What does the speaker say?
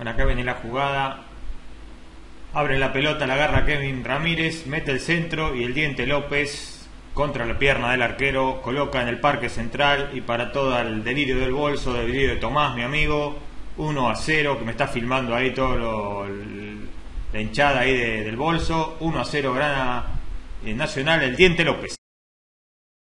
Bueno, acá viene la jugada. Abre la pelota, la agarra Kevin Ramírez, mete el centro y el diente López contra la pierna del arquero, coloca en el parque central y para todo el delirio del bolso, delirio de Tomás, mi amigo, 1 a 0, que me está filmando ahí todo lo, la hinchada ahí del bolso, 1 a 0 gana eh, Nacional el diente López.